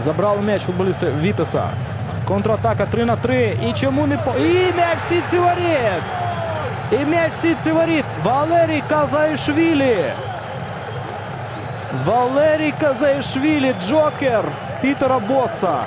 Забрали м'яч футболісти Вітеса. Контратака 3 на 3. І чому не по. І м'яч сітці воріт! І м'яч сітці воріт. Валерій Казаєшвілі. Валерій Казаєшвілі. Джокер Пітера Босса.